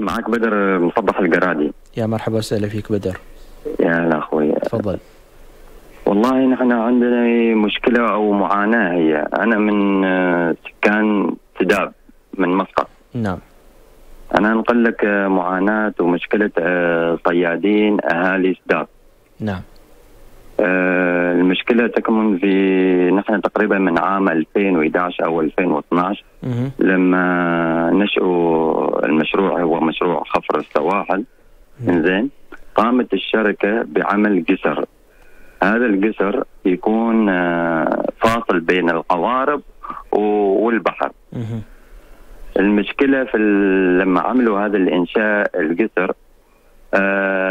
معك بدر مصبح القرادي يا مرحبا وسهلا فيك بدر. يا هلا أخوي. تفضل. والله نحن عندنا مشكلة أو معاناة هي. أنا من آه، سكان سداب من مسقط نعم. أنا أنقل لك معاناة ومشكلة آه، صيادين أهالي سداب. نعم. المشكلة تكمن في نحن تقريبا من عام 2011 أو 2012 مهم. لما نشأوا المشروع هو مشروع خفر السواحل. زين قامت الشركة بعمل جسر. هذا الجسر يكون آه، فاصل بين القوارب والبحر. مهم. المشكلة في لما عملوا هذا الإنشاء الجسر آه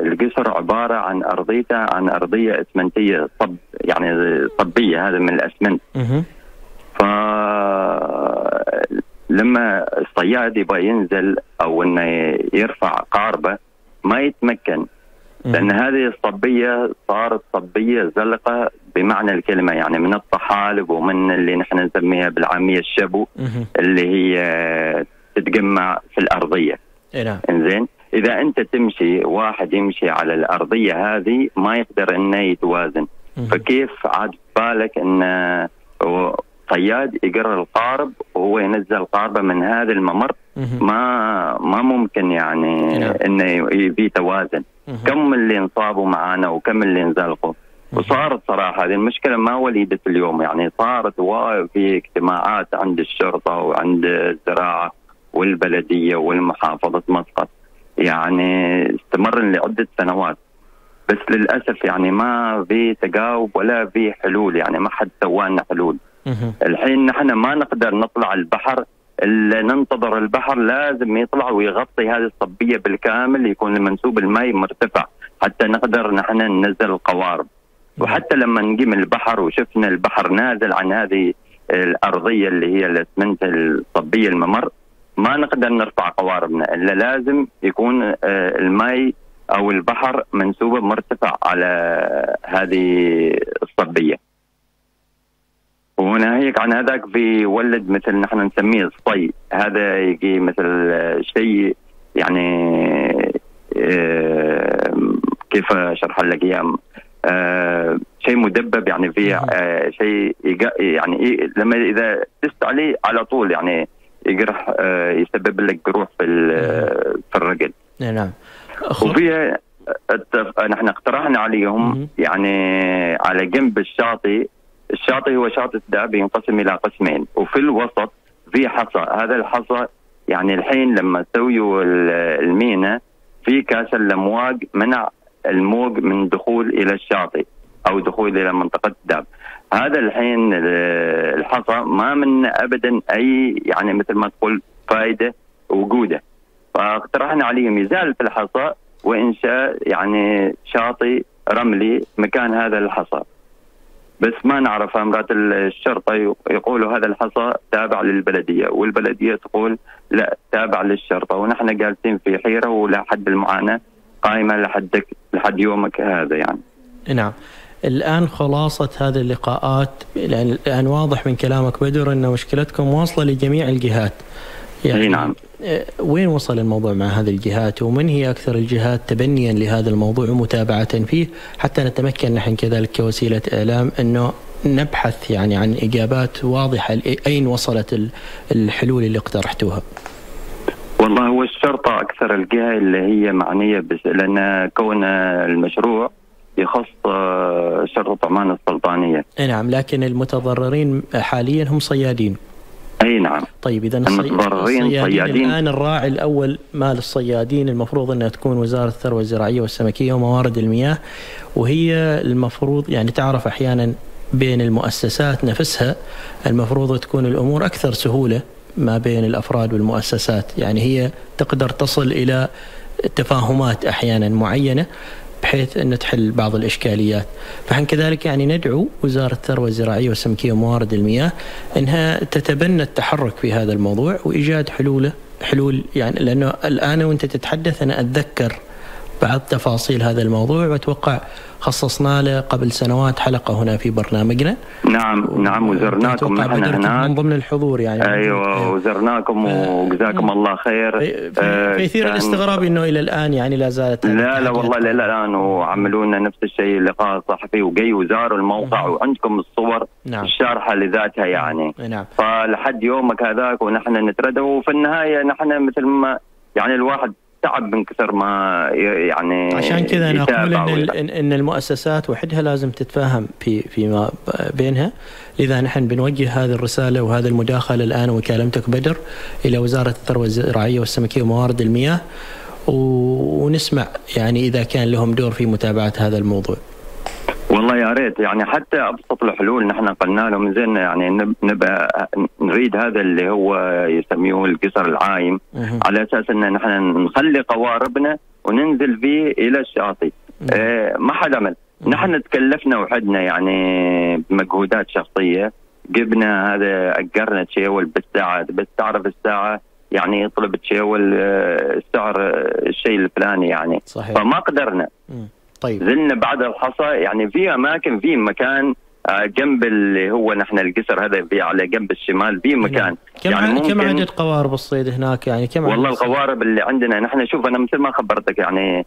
الجسر عبارة عن أرضيته عن أرضية إسمنتية صب يعني صبية هذا من الأسمنت. مهم. ف لما الصياد يبغى ينزل أو إنه يرفع قاربه ما يتمكن لأن هذه الصبيه صارت صبيه زلقة بمعنى الكلمة يعني من الطحالب ومن اللي نحن نسميها بالعامية الشبو. اللي هي تتجمع في الأرضية. إيه نعم. إنزين؟ إذا أنت تمشي واحد يمشي على الأرضية هذه ما يقدر إنه يتوازن. فكيف عاد بالك إن صياد يقرر القارب وهو ينزل قاربه من هذا الممر. ما ما ممكن يعني نعم. إنه يبي توازن. كم اللي انصابوا معنا وكم اللي انزلقوا وصارت صراحة هذه المشكلة ما وليدت اليوم يعني صارت في اجتماعات عند الشرطة وعند الزراعة والبلدية والمحافظة مسقط يعني استمر لعدة سنوات. بس للأسف يعني ما في تجاوب ولا في حلول يعني ما حد سوى لنا حلول. الحين نحن ما نقدر نطلع البحر الا ننتظر البحر لازم يطلع ويغطي هذه الصبية بالكامل يكون منسوب الماء مرتفع حتى نقدر نحن ننزل القوارب. وحتى لما نجي من البحر وشفنا البحر نازل عن هذه الأرضية اللي هي الأسمنت الصبية الممر ما نقدر نرفع قواربنا إلا لازم يكون آه، الماء أو البحر منسوبة مرتفع على هذه الصبية. وناهيك عن هذاك في ولد مثل نحن نسميه الصي. هذا يجي مثل آه، شيء يعني آه، كيف اشرح لك إياه؟ شيء مدبب يعني فيه شيء يعني ي- لما إذا دست عليه على طول يعني يجرح آه، يسبب لك جروح في في الرجل. نعم أخو- وفيها التف- نحن اقترحنا عليهم. يعني على جنب الشاطئ. الشاطئ هو شاطئ داب ينقسم إلى قسمين. وفي الوسط في حصى. هذا الحصى يعني الحين لما سويوا ال- المينا في كاس الأمواج منع الموج من دخول إلى الشاطئ. أو دخول إلى منطقة داب. هذا الحين ال- الحصى ما من ابدا أي يعني مثل ما تقول فائده وجوده فاقترحنا عليهم ازاله الحصى وإنشاء يعني شاطئ رملي مكان هذا الحصى. بس ما نعرف أمرات الشرطة يقولوا هذا الحصى تابع للبلدية والبلدية تقول لا تابع للشرطة. ونحن جالسين في حيرة ولا حد المعاناة قائمة لحد لحد يومك هذا يعني. نعم. الآن خلاصة هذه اللقاءات لأن الآن واضح من كلامك بدر أن مشكلتكم واصلة لجميع الجهات. أي نعم. آه، وين وصل الموضوع مع هذه الجهات؟ ومن هي أكثر الجهات تبنيا لهذا الموضوع ومتابعة فيه؟ حتى نتمكن نحن كذلك كوسيلة إعلام أنه نبحث يعني عن إجابات واضحة أين وصلت ال- الحلول اللي اقترحتوها. والله هو الشرطة أكثر الجهة اللي هي معنية بس لأن كون المشروع يخص آه، شرطه عمان السلطانية. إيه نعم لكن المتضررين حاليا هم صيادين. إي نعم. طيب اذا المتضررين الصيادين صيادين. الآن الراعي الأول مال الصيادين المفروض إنها تكون وزارة الثروة الزراعية والسمكية وموارد المياه وهي المفروض يعني تعرف أحيانا بين المؤسسات نفسها المفروض تكون الأمور أكثر سهولة ما بين الأفراد والمؤسسات. يعني هي تقدر تصل إلى تفاهمات أحيانا معينة بحيث أن تحل بعض الإشكاليات. فحن كذلك يعني ندعو وزارة الثروة الزراعية والسمكيه وموارد المياه أنها تتبنى التحرك في هذا الموضوع وإيجاد حلوله حلول يعني لأنه الآن وإنت تتحدث أنا أتذكر بعض تفاصيل هذا الموضوع وأتوقع خصصنا له قبل سنوات حلقة هنا في برنامجنا. نعم نعم وزرناكم نحن هناك. من ضمن الحضور يعني. أيوه وزرناكم وجزاكم الله خير. فيثير آه الاستغراب إنه إلى الآن يعني لا زالت لا لا والله إلى الآن وعملوا لنا نفس الشيء لقاء صحفي وجاي وزاروا الموقع نعم. وعندكم الصور نعم. الشارحة لذاتها يعني. نعم. فلحد يومك هذاك ونحن نتردد وفي النهاية نحن مثل ما يعني الواحد تعب من كثر ما يعني عشان كذا أنا أقول إن ان المؤسسات وحدها لازم تتفاهم في فيما بينها لذا نحن بنوجه هذه الرسالة وهذه المداخلة الآن وكالمتك بدر إلى وزارة الثروة الزراعية والسمكية وموارد المياه ونسمع يعني إذا كان لهم دور في متابعة هذا الموضوع. والله يا ريت. يعني حتى أبسط الحلول نحن قلنا لهم زين يعني نبقى نريد هذا اللي هو يسميه القصر العايم. على أساس إن نحن نخلي قواربنا وننزل فيه إلى الشاطئ. آه ما حد عمل. نحن تكلفنا وحدنا يعني بمجهودات شخصية. جبنا هذا أجرنا تشيول بالساعة. بس تعرف الساعة يعني يطلب تشيول السعر الشيء الفلاني يعني. صحيح. فما قدرنا. طيب. زلنا بعد الحصى يعني في أماكن في مكان جنب اللي هو نحن القصر هذا في على جنب الشمال في مكان. كم يعني ممكن كم عدد قوارب الصيد هناك؟ يعني كم والله القوارب اللي عندنا نحن شوف أنا مثل ما خبرتك يعني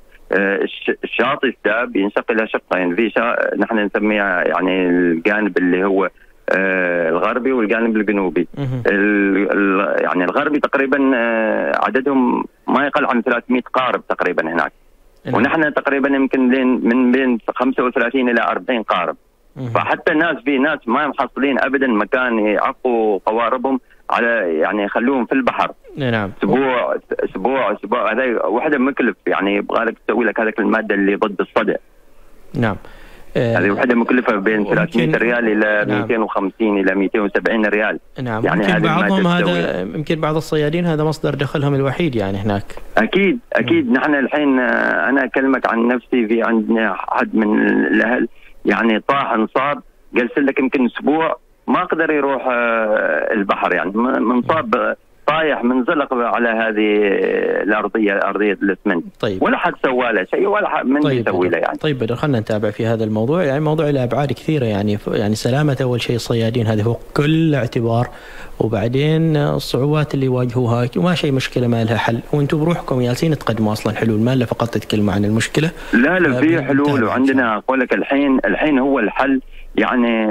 الشاطئ الساب ينشق إلى شقين. في شا... نحن نسميها يعني الجانب اللي هو آه الغربي والجانب الجنوبي. ال... ال... يعني الغربي تقريبا آه عددهم ما يقل عن 300 قارب تقريبا هناك. نعم. ونحن تقريبا يمكن بين من بين 35 إلى 40 قارب. فحتى الناس في ناس ما محصلين ابدا مكان يعقوا قواربهم على يعني يخلوهم في البحر. نعم. أسبوع أسبوع أسبوع. هذا واحدة مكلف. يعني يبغى لك تسوي لك هذيك المادة اللي ضد الصدى نعم. هذه وحده مكلفة بين 300 ريال إلى نعم. 250 إلى 270 ريال. نعم يعني يمكن بعضهم هذا يمكن بعض الصيادين هذا مصدر دخلهم الوحيد يعني هناك. أكيد أكيد. مم. نحن الحين أنا أكلمك عن نفسي. في عندنا حد من الأهل يعني طاح انصاب جلس لك يمكن أسبوع ما قدر يروح البحر يعني. منصاب طايح منزلق على هذه الأرضية أرضية الاسمنت طيب. ولا حد سوى له شيء ولا حد من طيب يسوي له يعني. طيب بدر خلينا نتابع في هذا الموضوع. يعني موضوع له ابعاد كثيرة يعني يعني سلامة أول شيء الصيادين هذه فوق كل اعتبار. وبعدين الصعوبات اللي يواجهوها وما شيء مشكلة ما لها حل. وأنتم بروحكم جالسين تقدموا أصلا حلول ما إلا فقط تتكلموا عن المشكلة. لا لا في حلول وعندنا أقول لك الحين الحين هو الحل. يعني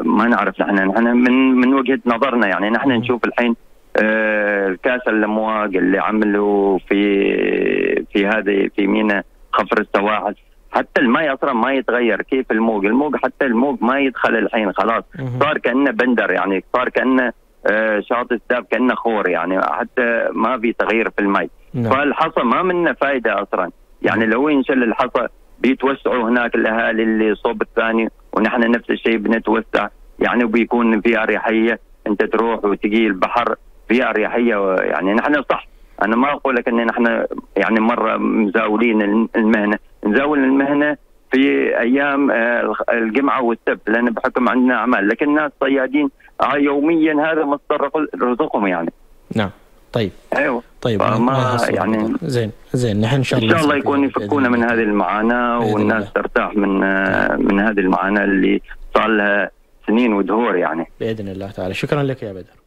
ما نعرف نحن نحن من من وجهة نظرنا يعني. نحن نشوف الحين الكاس الامواج اللي عملوا في في هذه في ميناء خفر السواحل. حتى الماء أصلا ما يتغير. كيف الموج؟ الموج حتى الموج ما يدخل الحين خلاص. صار كأنه بندر يعني. صار كأنه شاطئ الساب كأنه خور يعني. حتى ما في تغيير في الماء. فالحصى ما منه فائده أصلا. يعني لو ينشل الحصى بيتوسعوا هناك الأهالي اللي صوب الثاني ونحن نفس الشيء بنتوسع. يعني وبيكون في أريحية. أنت تروح وتجي البحر في أريحية يعني نحن صح. أنا ما أقول لك ان نحن يعني مرة مزاولين المهنة. نزاول المهنة في أيام الجمعة والسبت لأن بحكم عندنا أعمال. لكن الناس صيادين يوميا هذا مصدر رزقهم يعني. نعم. طيب. أيوه. طيب ما يعني زين زين نحن إن شاء الله ان شاء الله يكون يفكونا من هذه المعاناة والناس الله. ترتاح من من هذه المعاناة اللي صار لها سنين ودهور يعني. بإذن الله تعالى. شكرا لك يا بدر.